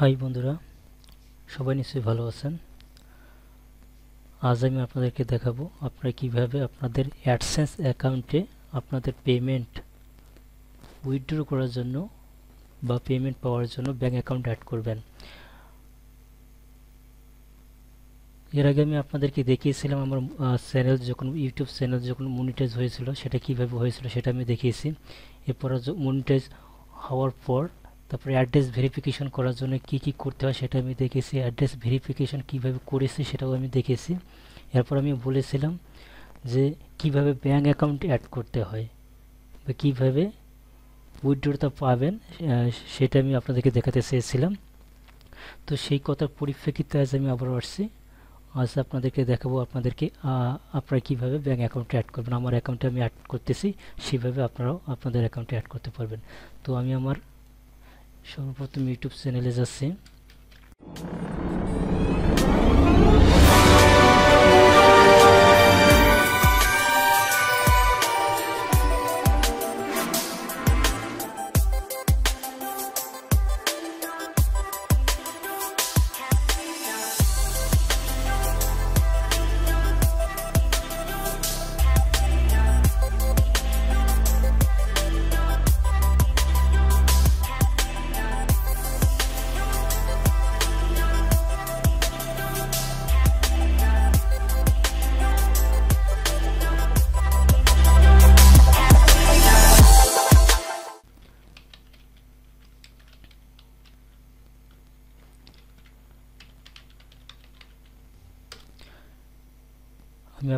High বন্ধুরা, সবাই নিশ্চয়ই ভালো আছেন। আজ আমি আপনাদেরকে দেখাবো আপনারা কীভাবে আপনাদের অ্যাডসেন্স অ্যাকাউন্টে আপনাদের পেমেন্ট উইথড্র করার জন্য বা পেমেন্ট পাওয়ার জন্য ব্যাঙ্ক অ্যাকাউন্ট অ্যাড করবেন। এর আগে আমি আপনাদেরকে দেখিয়েছিলাম আমার চ্যানেল যখন ইউটিউব চ্যানেল যখন মনিটাইজ হয়েছিল, সেটা কীভাবে হয়েছিল সেটা আমি দেখিয়েছি। এরপর মনিটাইজ হওয়ার পর তারপরে অ্যাড্রেস ভেরিফিকেশন করার জন্য কি কি করতে হয় সেটা আমি দেখেছি। অ্যাড্রেস ভেরিফিকেশন কীভাবে করেছি সেটাও আমি দেখেছি। এরপর আমি বলেছিলাম যে কীভাবে ব্যাঙ্ক অ্যাকাউন্ট অ্যাড করতে হয় বা কীভাবে উইথড্রটা পাবেন সেটা আমি আপনাদেরকে দেখাতে চেয়েছিলাম। তো সেই কথার পরিপ্রেক্ষিতে আজ আমি আবারও আসছি। আজ আপনাদেরকে দেখাবো আপনাদেরকে আপনারা কীভাবে ব্যাঙ্ক অ্যাকাউন্টে অ্যাড করবেন। আমার অ্যাকাউন্টে আমি অ্যাড করতেছি, সেভাবে আপনারাও আপনাদের অ্যাকাউন্টে অ্যাড করতে পারবেন। তো আমি আমার সর্বপ্রথম ইউটিউব চ্যানেলে যাচ্ছি।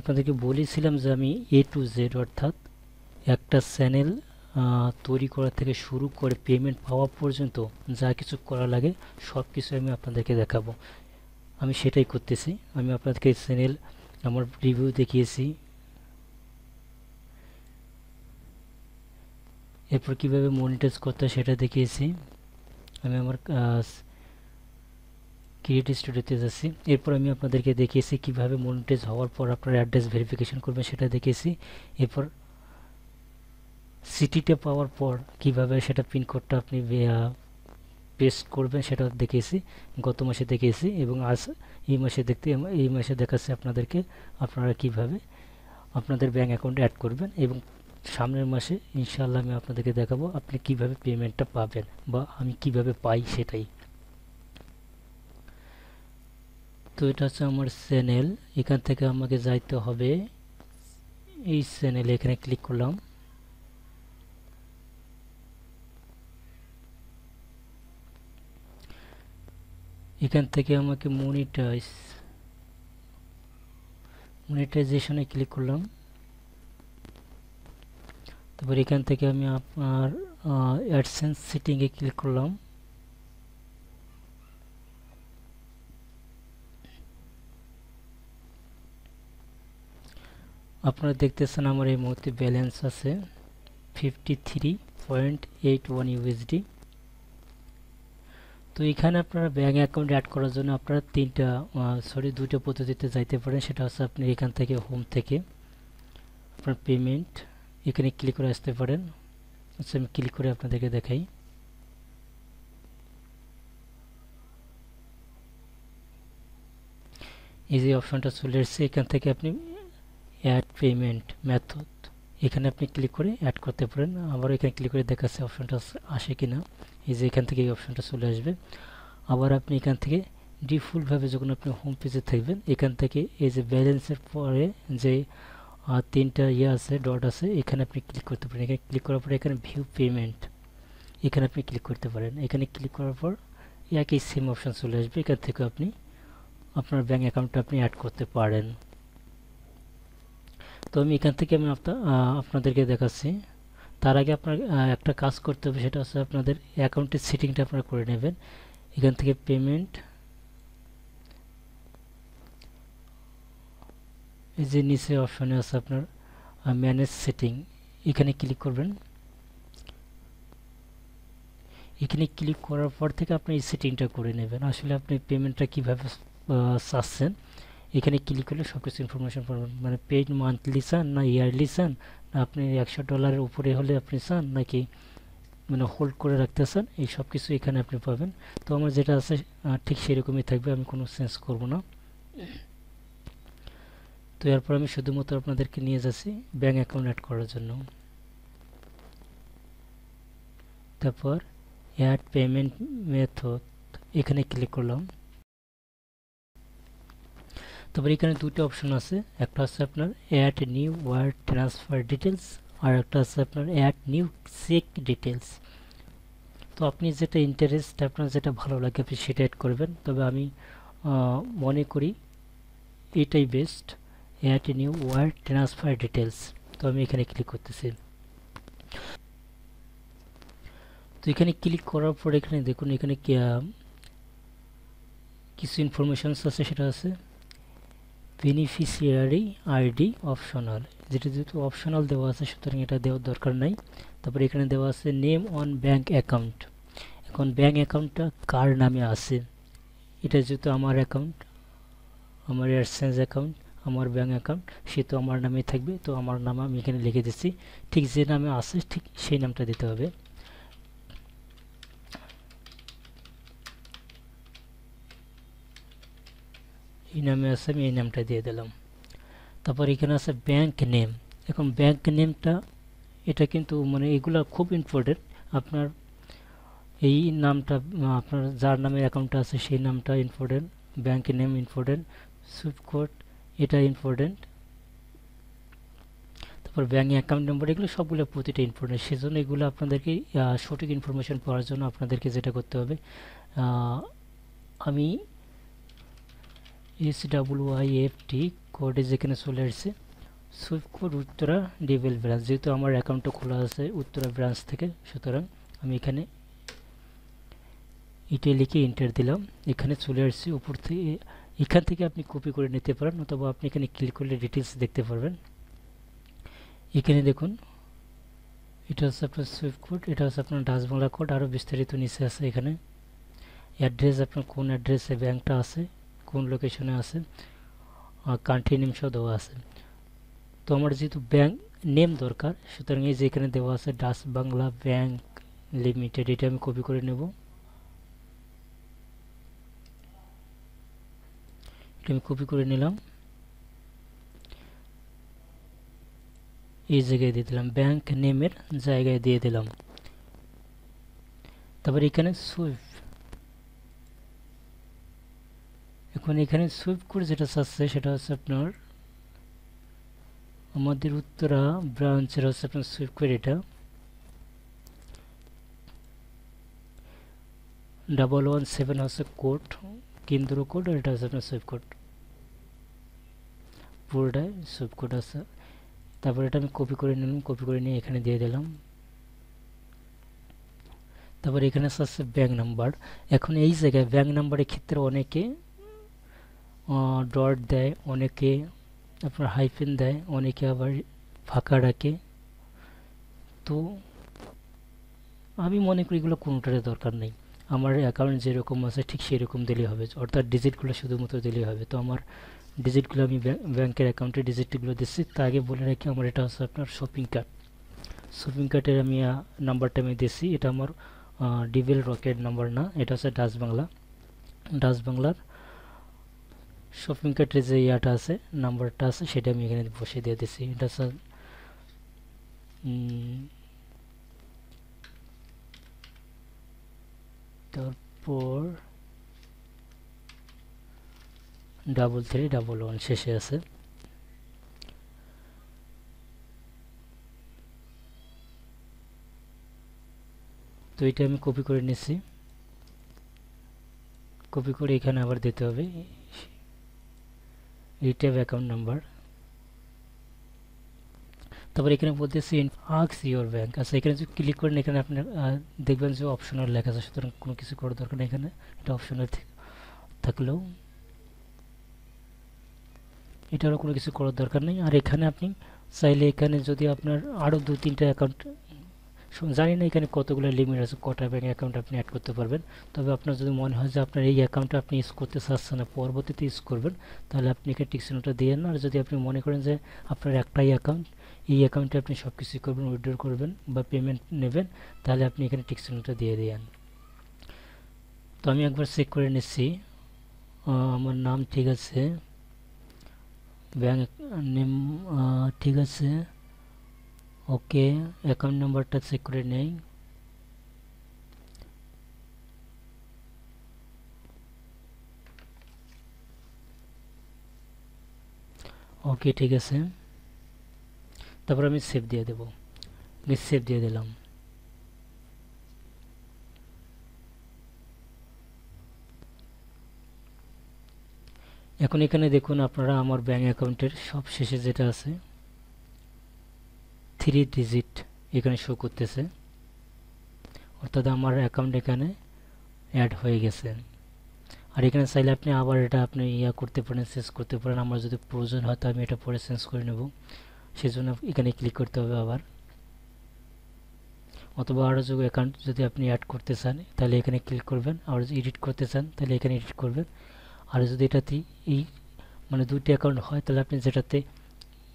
আপনাদেরকে বলেছিলাম যে আমি এ টু জেড অর্থাৎ একটা চ্যানেল তৈরি করা থেকে শুরু করে পেমেন্ট পাওয়া পর্যন্ত যা কিছু করা লাগে সব কিছু আমি আপনাদেরকে দেখাবো। আমি সেটাই করতেছি। আমি আপনাদেরকে চ্যানেল, আমার রিভিউ দেখিয়েছি। এরপর কীভাবে মনিটাইজ করতে সেটা দেখিয়েছি। আমি আমার ক্রিয়েট স্টুডিওতে যাচ্ছি। এরপর আমি আপনাদেরকে দেখিয়েছি কীভাবে মনিটাইজ হওয়ার পর আপনার অ্যাড্রেস ভেরিফিকেশন করবেন সেটা দেখিয়েছি। এরপর সিটিতে পাওয়ার পর কীভাবে সেটা পিনকোডটা আপনি পেস্ট করবেন সেটা দেখিয়েছি। গত মাসে দেখিয়েছি এবং আজ এই মাসে দেখতে, এই মাসে দেখাচ্ছে আপনাদেরকে আপনারা কীভাবে আপনাদের ব্যাঙ্ক অ্যাকাউন্টে অ্যাড করবেন এবং সামনের মাসে ইনশাআল্লাহ আমি আপনাদেরকে দেখাবো আপনি কীভাবে পেমেন্টটা পাবেন বা আমি কীভাবে পাই সেটাই। তো এটা হচ্ছে আমার চ্যানেল, এখান থেকে আমাকে যাইতে হবে। এই চ্যানেলে এখানে ক্লিক করলাম। এখান থেকে আমাকে মনিটাইজ মনিটাইজেশনে ক্লিক করলাম। তারপর এখান থেকে আমি আপনার অ্যাডসেন্স সেটিংয়ে ক্লিক করলাম। আপনারা দেখতেছেন আমার এই মুহূর্তে ব্যালেন্স আছে fifty three point eight one USD তো এখানে আপনারা ব্যাঙ্ক অ্যাকাউন্ট অ্যাড করার জন্য আপনারা তিনটা সরি দুটো পদ্ধতিতে যাইতে পারেন। সেটা হচ্ছে আপনি এখান থেকে হোম থেকে আপনার পেমেন্ট এখানে ক্লিক করে আসতে পারেন। আচ্ছা আমি ক্লিক করে আপনাদেরকে দেখাই। এই যে অপশনটা চলে এসছে, এখান থেকে আপনি অ্যাড পেমেন্ট মেথড এখানে আপনি ক্লিক করে অ্যাড করতে পারেন। আবার এখানে ক্লিক করে দেখাচ্ছে অপশনটা আসে কি না এই যে এখান থেকে এই অপশনটা চলে আসবে। আবার আপনি এখান থেকে ডিফল্টভাবে যখন আপনি হোম পেজে থাকবেন, এখান থেকে এই যে ব্যালেন্সের পরে যে তিনটা ইয়ে আছে ডট আছে, এখানে আপনি ক্লিক করতে পারেন। এখানে ক্লিক করার পরে এখানে ভিউ পেমেন্ট এখানে আপনি ক্লিক করতে পারেন। এখানে ক্লিক করার পর একই সেম অপশন চলে আসবে। এখান থেকে আপনি আপনার ব্যাঙ্ক অ্যাকাউন্টটা আপনি অ্যাড করতে পারেন। তো আমি এখান থেকে আমি আপনাদেরকে দেখাচ্ছি। তার আগে আপনার একটা কাজ করতে হবে, সেটা হচ্ছে আপনাদের অ্যাকাউন্টের সেটিংটা আপনারা করে নেবেন। এখান থেকে পেমেন্ট এই যে নিচে অপশানে আছে আপনার ম্যানেজ সেটিং এখানে ক্লিক করবেন। এখানে ক্লিক করার পর থেকে আপনি এই সেটিংটা করে নেবেন। আসলে আপনি পেমেন্টটা কীভাবে চাচ্ছেন? এখানে ক্লিক করলে সব কিছু ইনফরমেশন পাবেন। মানে পেইড মান্থলি চান না ইয়ারলি চান না আপনি একশো ডলারের উপরে হলে আপনি চান নাকি মানে হোল্ড করে রাখতে চান এই সব কিছু এখানে আপনি পাবেন। তো আমার যেটা আছে ঠিক সেরকমই থাকবে, আমি কোনো চেঞ্জ করব না। তো এরপর আমি শুধুমাত্র আপনাদেরকে নিয়ে যাচ্ছি ব্যাঙ্ক অ্যাকাউন্ট অ্যাড করার জন্য। তারপর অ্যাড পেমেন্ট মেথড এখানে ক্লিক করলাম। তারপর এখানে দুটো অপশন আছে। একটা হচ্ছে আপনার add new wire transfer details আর একটা আছে আপনার অ্যাড নিউ চেক ডিটেলস তো আপনি যেটা ইন্টারেস্ট আপনার যেটা ভালো লাগে, আপনি সেটা অ্যাড করবেন। তবে আমি মনে করি এটাই best add new wire transfer details তো আমি এখানে ক্লিক করতেছি। তো এখানে ক্লিক করার পর এখানে দেখুন, এখানে কিছু ইনফরমেশনস আছে, সেটা আছে। বেনিফিশিয়ারি আইডি অপশনাল যেটা যেহেতু অপশনাল দেওয়া আছে, সুতরাং এটা দেওয়ার দরকার নাই। তারপরে এখানে দেওয়া আছে নেম অন ব্যাঙ্ক অ্যাকাউন্ট এখন ব্যাঙ্ক অ্যাকাউন্টটা কার নামে আছে? এটা যেহেতু আমার অ্যাকাউন্ট আমার এয়ারসেন্স অ্যাকাউন্ট আমার ব্যাঙ্ক অ্যাকাউন্ট সে তো আমার নামেই থাকবে। তো আমার নাম আমি এখানে লিখে দিচ্ছি। ঠিক যে নামে আছে, ঠিক সেই নামটা দিতে হবে। এই নামে আছে আমি এই নামটা দিয়ে দিলাম তারপর এখানে আছে ব্যাংক নেম এখন ব্যাংক নেমটা এটা কিন্তু মানে এগুলো খুব ইম্পর্টেন্ট আপনার এই নামটা আপনার যার নামে অ্যাকাউন্টটা আছে সেই নামটা important bank name important swift এটা ইম্পর্টেন্ট তারপর ব্যাঙ্ক অ্যাকাউন্ট নম্বর এগুলো সবগুলো প্রতিটা ইম্পর্টেন্ট সেজন্য এগুলো আপনাদেরকে সঠিক ইনফরমেশন পাওয়ার জন্য আপনাদেরকে যেটা করতে হবে আমি S W I F T কোডে যেখানে চলে আসছে। সুইফট কোড উত্তরা ডিভেল ব্রাঞ্চ যেহেতু আমার অ্যাকাউন্টটা খোলা আছে উত্তরা ব্রাঞ্চ থেকে, সুতরাং আমি এখানে এটা লিখে এন্টার দিলাম। এখানে চলে আসছে, উপর থেকে এখান থেকে আপনি কপি করে নিতে পারেন, অথবা আপনি এখানে ক্লিক করলে ডিটেলস দেখতে পারবেন। এখানে দেখুন, এটা হচ্ছে আপনার সুইফট কোড এটা হচ্ছে আপনার ডাচ বাংলা কোড আরও বিস্তারিত নিচে আছে এখানে। অ্যাড্রেস আপনার কোন অ্যাড্রেসে ব্যাংকটা আছে কোন লোকেশনে আছে? কান্ট্রি নেম সহ দেওয়া আছে। তো আমার যেহেতু ব্যাংক নেম দরকার, সুতরাং এই যে এখানে দেওয়া আছে ডাচ বাংলা ব্যাংক লিমিটেড এটা আমি কপি করে নেব। এটা আমি কপি করে নিলাম। এই জায়গায় দিয়ে দিলাম। ব্যাংক নেমের জায়গায় দিয়ে দিলাম। তারপর এখানে সুইফট এখন এখানে সুইপ করে যেটা চাচ্ছে সেটা হচ্ছে আপনার আমাদের উত্তরা ব্রাঞ্চের হচ্ছে আপনার সুইপ করে এটা। ডাবল ওয়ান সেভেন হচ্ছে কোড কেন্দ্র কোড আর এটা হচ্ছে আপনার সুইপ কোড পুরোটাই সুইপ কোড আছে। তারপর এটা আমি কপি করে নিলাম কপি করে নিয়ে এখানে দিয়ে দিলাম। তারপর এখানে আছে ব্যাঙ্ক নাম্বার এখন এই জায়গায় ব্যাঙ্ক নাম্বারের ক্ষেত্রে অনেকে ডট দেয়, অনেকে আপনার হাইফেন দেয়, অনেকে আবার ফাঁকা রাখে। তো আমি মনে করি এগুলো কোনোটারই দরকার নেই। আমার অ্যাকাউন্ট যেরকম আছে, ঠিক সেরকম দিলেই হবে। অর্থাৎ ডিজিটগুলো শুধুমাত্র দিলেই হবে। তো আমার ডিজিটগুলো আমি ব্যাংকের অ্যাকাউন্টে ডিজিটগুলো দিচ্ছি। তা আগে বলে রাখি, আমার এটা হচ্ছে আপনার শপিং কার্ড শপিং কার্ডের আমি নাম্বারটা আমি দিচ্ছি। এটা আমার ডিভেল রকেট নাম্বার না, এটা হচ্ছে ডাচ বাংলা ডাচ বাংলার শপিং কার্টের যে ইয়াটা আছে নাম্বারটা আছে, সেটা আমি এখানে বসে দিয়ে দিচ্ছি। এটা স্যার তারপর ডাবল থ্রি ডাবল ওয়ান শেষে আছে। তো এটা আমি কপি করে নিচ্ছি। কপি করে এখানে আবার দিতে হবে। রিটেভ অ্যাকাউন্ট নাম্বার তারপর এখানে বলতেছি আক্স ইউর ব্যাঙ্ক আচ্ছা এখানে যদি ক্লিক করেন, এখানে আপনার দেখবেন যে অপশনাল লেখা আছে। সুতরাং কোনো কিছু করার দরকার নেই এখানে। এটা অপশনাল থাকলেও। এটারও কোনো কিছু করার দরকার নেই। আর এখানে আপনি চাইলে এখানে যদি আপনার আরও দু তিনটা অ্যাকাউন্ট জানি না এখানে কতগুলো লিমিট আছে, কটা ব্যাঙ্ক অ্যাকাউন্ট আপনি অ্যাড করতে পারবেন। তবে আপনার যদি মনে হয় যে আপনার এই অ্যাকাউন্টটা আপনি ইউজ করতে চাচ্ছেন না, পরবর্তীতে ইউজ করবেন, তাহলে আপনি এখানে টিকসিনোটা দিয়ে না আর যদি আপনি মনে করেন যে আপনার একটাই অ্যাকাউন্ট এই অ্যাকাউন্টে আপনি সব কিছুই করবেন উইথড্র করবেন বা পেমেন্ট নেবেন, তাহলে আপনি এখানে টিক চিহ্নটা দিয়ে দেন। তো আমি একবার চেক করে নিচ্ছি। আমার নাম ঠিক আছে। ব্যাঙ্ক নেম ঠিক আছে। ওকে অ্যাকাউন্ট নাম্বারটা চেক করে নেই ওকে ঠিক আছে তারপর আমি সেভ দিয়ে দেব আমি সেভ দিয়ে দিলাম এখন এখানে দেখুন আপনারা আমার ব্যাঙ্ক অ্যাকাউন্টের সব শেষে যেটা আছে থ্রি ডিজিট এখানে শো করতেছে। অর্থাৎ আমার অ্যাকাউন্ট এখানে অ্যাড হয়ে গেছে। আর এখানে চাইলে আপনি আবার এটা আপনি ইয়া করতে পারেন চেঞ্জ করতে পারেন। আমার যদি প্রয়োজন হয় তো আমি এটা পরে চেঞ্জ করে নেব। সেজন্য এখানে ক্লিক করতে হবে আবার। অথবা আরও যদি অ্যাকাউন্ট যদি আপনি অ্যাড করতে চান, তাহলে এখানে ক্লিক করবেন। আর যদি এডিট করতে চান, তাহলে এখানে এডিট করবেন। আর যদি এটাতে এই মানে দুইটি অ্যাকাউন্ট হয়, তাহলে আপনি যেটাতে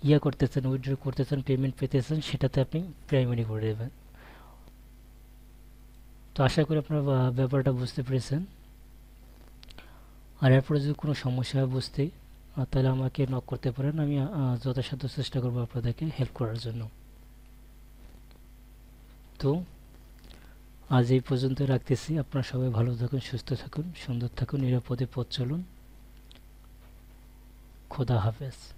ইয়া করতেছেন উইথড্র করতে চান পেমেন্ট পেতে চান সেটাতে আপনি প্রাইমারি করে দেবেন। তো আশা করি আপনারা ব্যাপারটা বুঝতে পেরেছেন। আর এরপরে যদি কোনো সমস্যা হয় বুঝতে তাহলে আমাকে নক করতে পারেন। আমি যথাসাধ্য চেষ্টা করব আপনাদেরকে হেল্প করার জন্য। তো, আজ এই পর্যন্ত রাখতেছি। আপনারা সবাই ভালো থাকুন, সুস্থ থাকুন, সুন্দর থাকুন, নিরাপদে পথ চলুন। খোদা হাফেজ।